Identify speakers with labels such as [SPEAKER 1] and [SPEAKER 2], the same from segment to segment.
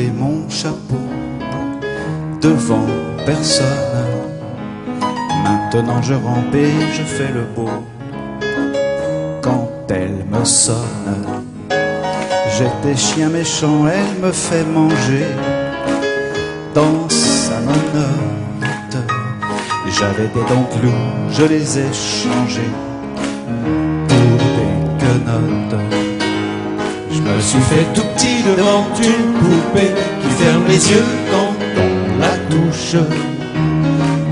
[SPEAKER 1] mon chapeau devant personne. Maintenant je rampe et je fais le beau quand elle me sonne. J'étais chien méchant, elle me fait manger dans sa monote. J'avais des dents de loup, je les ai changées pour des quenottes. Je me suis fait tout petit devant une poupée qui ferme les yeux quand on la touche.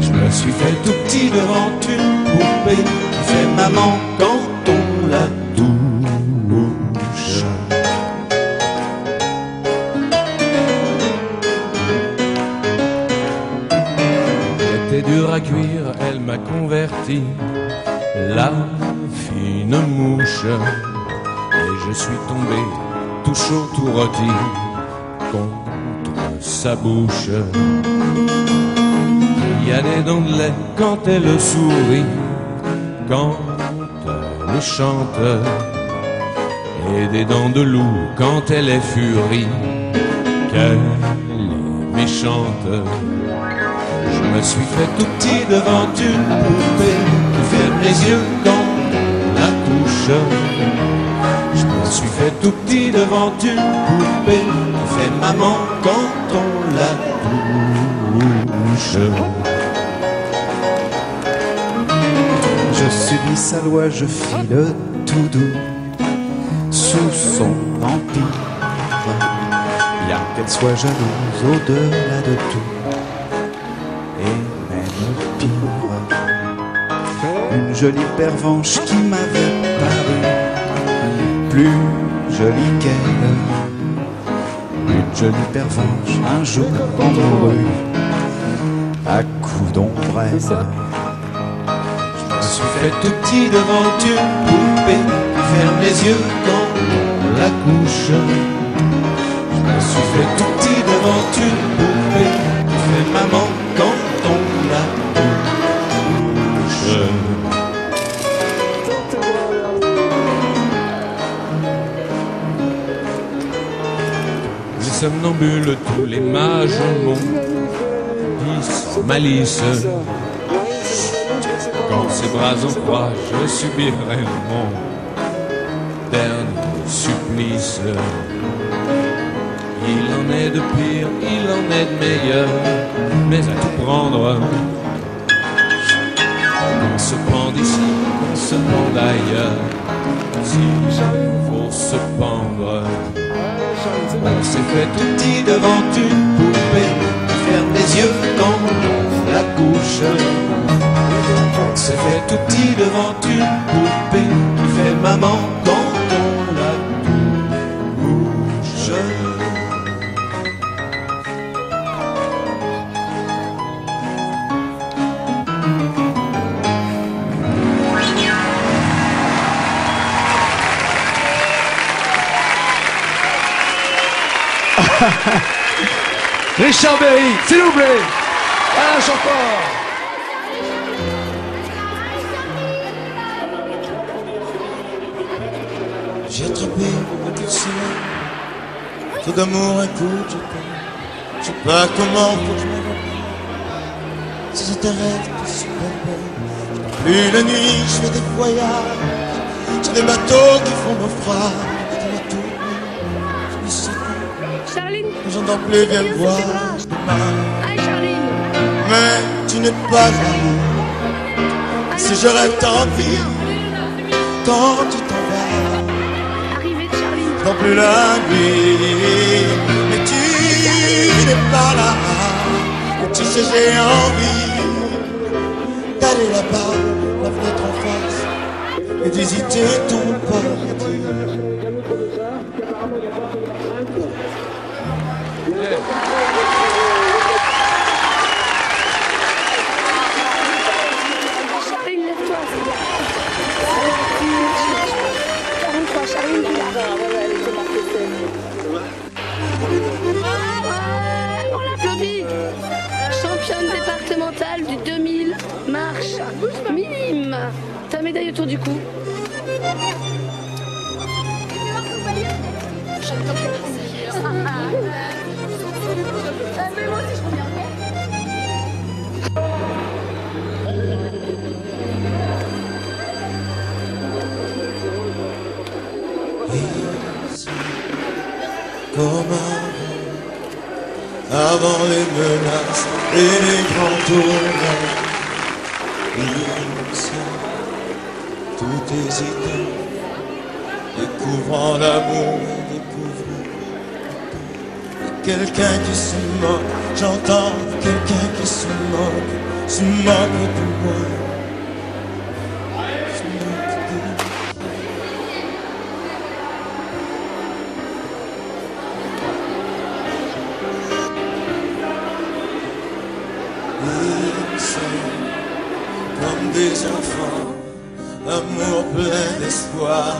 [SPEAKER 1] Je me suis fait tout petit devant une poupée qui fait maman quand on la touche.
[SPEAKER 2] J'étais dur à cuire, elle m'a converti, la fine mouche. Et je suis tombé tout tout rôti, contre sa bouche. Il y a des dents de lait quand elle sourit, quand elle chante, et des dents de loup quand elle est furie, qu'elle est méchante. Je me suis fait tout petit devant une poupée qui ferme les yeux quand la touche. Tout petit devant une poupée qui fait maman quand on la touche.
[SPEAKER 1] Je subis sa loi, je file tout doux sous son empire. Bien qu'elle soit jalouse au-delà de tout, et même pire. Une jolie pervenche qui m'avait paru plus jolie qu'elle. Une jolie pervenche, un jour mourut à coups d'ombrelle.
[SPEAKER 2] Je me suis fait tout petit devant une poupée qui ferme les yeux quand on la couche. Somnambules, tous les mages m'ont malice. Quand ses bras en croix, je subirai mon dernier supplice. Il en est de pire, il en est de meilleur, mais à tout prendre. On se pend ici, on se pend ailleurs. S'il faut se pendre, on s'est fait tout petit devant une poupée ferme les yeux quand on la couche. On s'est fait tout petit devant une poupée
[SPEAKER 3] Richard Berry, s'il vous plaît. Un chanteur.
[SPEAKER 4] J'ai attrapé beaucoup de cinéma. Trop d'amour, écoute, je t'aime. Je sais pas comment faut que je m'évapore. Si ça t'arrête, t'es super. Plus la nuit, je fais des voyages. Sur des bateaux qui font naufrage. J'entends plus, viens me voir.
[SPEAKER 5] Aïe, Charline
[SPEAKER 4] Mais tu n'es pas là. Si je rêve tant de vie, quand tu t'en vas.
[SPEAKER 5] De
[SPEAKER 4] non plus la nuit. Mais tu n'es pas là. Et tu sais, j'ai envie d'aller là-bas, la fenêtre en face, et visiter ton paradis.
[SPEAKER 5] Championne départementale du 2000 marche minime Ta médaille autour du cou.
[SPEAKER 4] Comme avant, avant les menaces et les grands tourments. Innocent, tout hésitant, découvrant l'amour et découvrant quelqu'un qui se moque, j'entends quelqu'un qui se moque, se moque de moi. Comme des enfants, amour plein d'espoir,